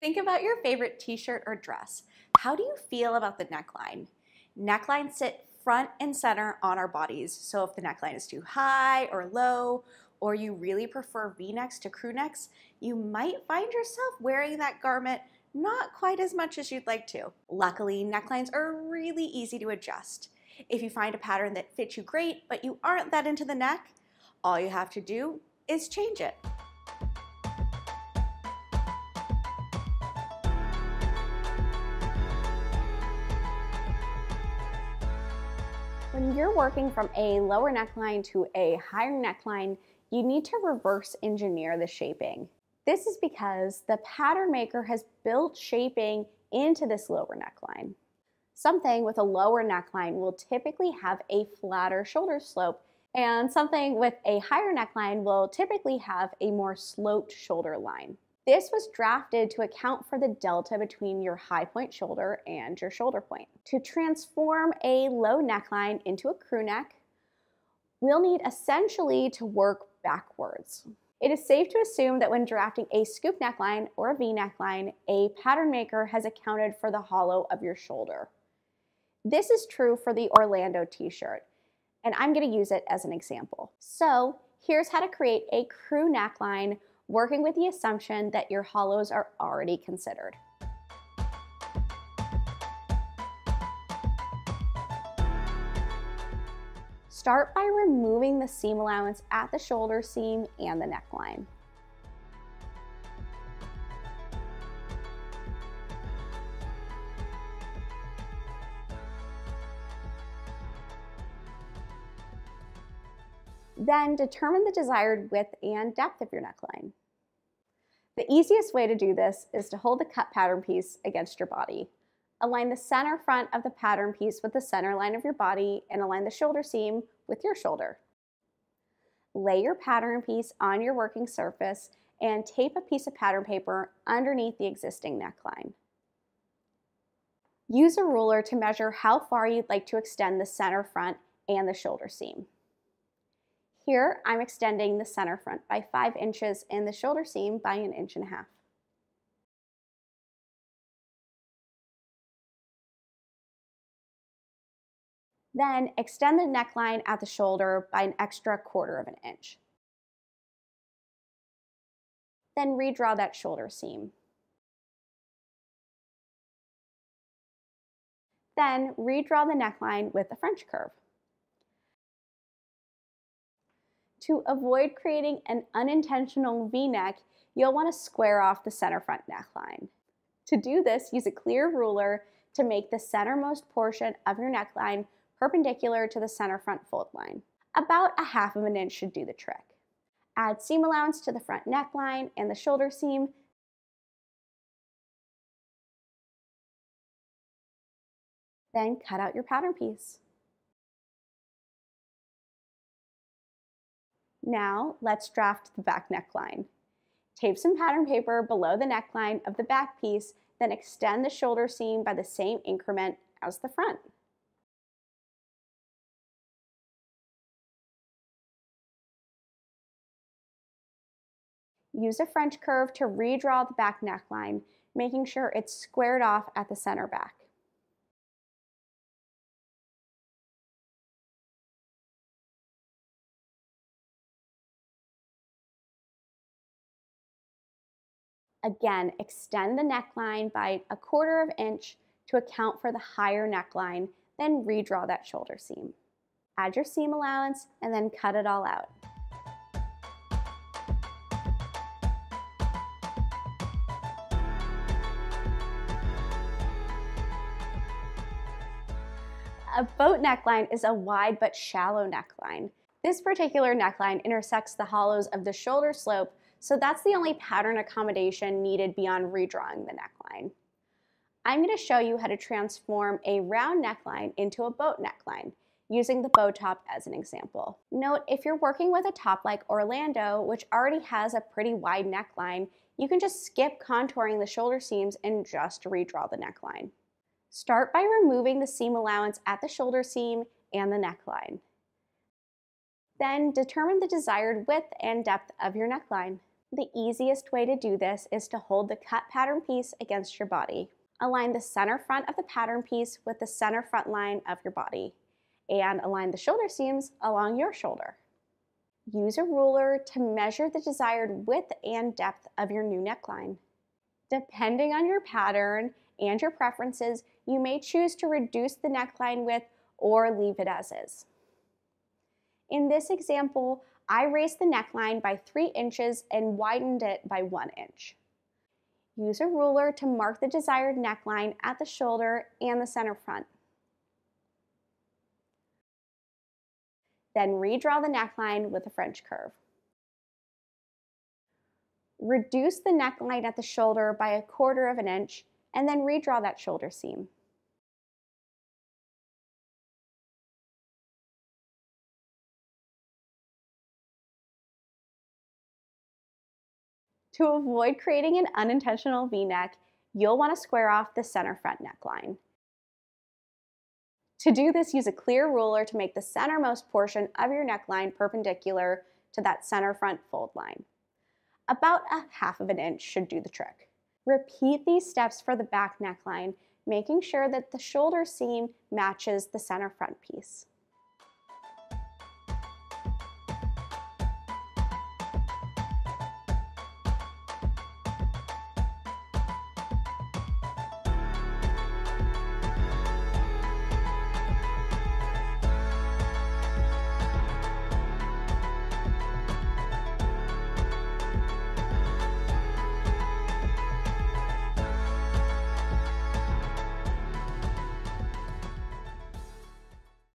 Think about your favorite t-shirt or dress. How do you feel about the neckline? Necklines sit front and center on our bodies, so if the neckline is too high or low, or you really prefer v-necks to crew necks, you might find yourself wearing that garment not quite as much as you'd like to. Luckily, necklines are really easy to adjust. If you find a pattern that fits you great, but you aren't that into the neck, all you have to do is change it. When you're working from a lower neckline to a higher neckline, you need to reverse engineer the shaping. This is because the pattern maker has built shaping into this lower neckline. Something with a lower neckline will typically have a flatter shoulder slope, and something with a higher neckline will typically have a more sloped shoulder line. This was drafted to account for the delta between your high point shoulder and your shoulder point. To transform a low neckline into a crew neck, we'll need essentially to work backwards. It is safe to assume that when drafting a scoop neckline or a V neckline, a pattern maker has accounted for the hollow of your shoulder. This is true for the Orlando t-shirt, and I'm gonna use it as an example. So here's how to create a crew neckline working with the assumption that your hollows are already considered. Start by removing the seam allowance at the shoulder seam and the neckline. Then determine the desired width and depth of your neckline. The easiest way to do this is to hold the cut pattern piece against your body. Align the center front of the pattern piece with the center line of your body and align the shoulder seam with your shoulder. Lay your pattern piece on your working surface and tape a piece of pattern paper underneath the existing neckline. Use a ruler to measure how far you'd like to extend the center front and the shoulder seam. Here, I'm extending the center front by 5 inches and the shoulder seam by an inch and a half. Then extend the neckline at the shoulder by an extra quarter of an inch. Then redraw that shoulder seam. Then redraw the neckline with a French curve. To avoid creating an unintentional V-neck, you'll want to square off the center front neckline. To do this, use a clear ruler to make the centermost portion of your neckline perpendicular to the center front fold line. About a half of an inch should do the trick. Add seam allowance to the front neckline and the shoulder seam. Then cut out your pattern piece. Now let's draft the back neckline. Tape some pattern paper below the neckline of the back piece, then extend the shoulder seam by the same increment as the front. Use a French curve to redraw the back neckline, making sure it's squared off at the center back. Again, extend the neckline by a quarter of inch to account for the higher neckline, then redraw that shoulder seam. Add your seam allowance and then cut it all out. A boat neckline is a wide but shallow neckline. This particular neckline intersects the hollows of the shoulder slope so that's the only pattern accommodation needed beyond redrawing the neckline. I'm going to show you how to transform a round neckline into a boat neckline using the Bo top as an example. Note, if you're working with a top like Orlando, which already has a pretty wide neckline, you can just skip contouring the shoulder seams and just redraw the neckline. Start by removing the seam allowance at the shoulder seam and the neckline. Then determine the desired width and depth of your neckline. The easiest way to do this is to hold the cut pattern piece against your body. Align the center front of the pattern piece with the center front line of your body and align the shoulder seams along your shoulder. Use a ruler to measure the desired width and depth of your new neckline. Depending on your pattern and your preferences, you may choose to reduce the neckline width or leave it as is. In this example, I raised the neckline by 3 inches and widened it by 1 inch. Use a ruler to mark the desired neckline at the shoulder and the center front. Then redraw the neckline with a French curve. Reduce the neckline at the shoulder by a quarter of an inch and then redraw that shoulder seam. To avoid creating an unintentional V-neck, you'll want to square off the center front neckline. To do this, use a clear ruler to make the centermost portion of your neckline perpendicular to that center front fold line. About a half of an inch should do the trick. Repeat these steps for the back neckline, making sure that the shoulder seam matches the center front piece.